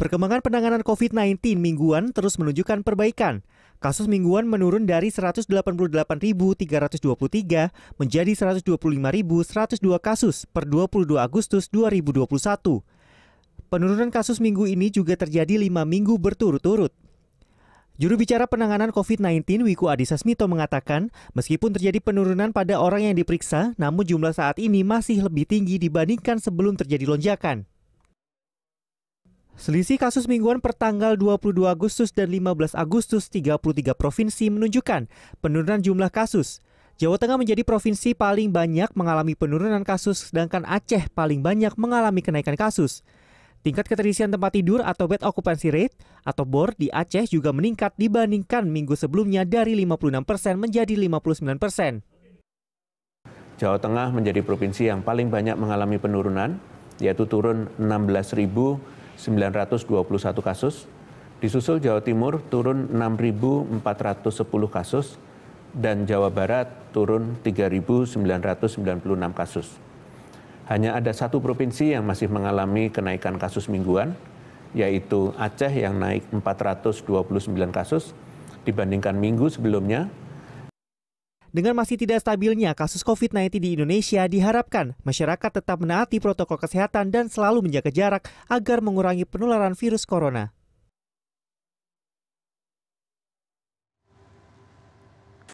Perkembangan penanganan COVID-19 mingguan terus menunjukkan perbaikan. Kasus mingguan menurun dari 188.323 menjadi 125.102 kasus per 22 Agustus 2021. Penurunan kasus minggu ini juga terjadi lima minggu berturut-turut. Juru bicara penanganan COVID-19 Wiku Adhisa Smito mengatakan, meskipun terjadi penurunan pada orang yang diperiksa, namun jumlah saat ini masih lebih tinggi dibandingkan sebelum terjadi lonjakan. Selisih kasus mingguan per tanggal 22 Agustus dan 15 Agustus 33 provinsi menunjukkan penurunan jumlah kasus. Jawa Tengah menjadi provinsi paling banyak mengalami penurunan kasus sedangkan Aceh paling banyak mengalami kenaikan kasus. Tingkat keterisian tempat tidur atau bed occupancy rate atau BOR di Aceh juga meningkat dibandingkan minggu sebelumnya dari 56 persen menjadi 59 persen. Jawa Tengah menjadi provinsi yang paling banyak mengalami penurunan, yaitu turun 16 ribu 921 kasus, disusul Jawa Timur turun 6.410 kasus, dan Jawa Barat turun 3.996 kasus. Hanya ada satu provinsi yang masih mengalami kenaikan kasus mingguan, yaitu Aceh yang naik 429 kasus dibandingkan minggu sebelumnya dengan masih tidak stabilnya kasus COVID-19 di Indonesia, diharapkan masyarakat tetap menaati protokol kesehatan dan selalu menjaga jarak agar mengurangi penularan virus corona.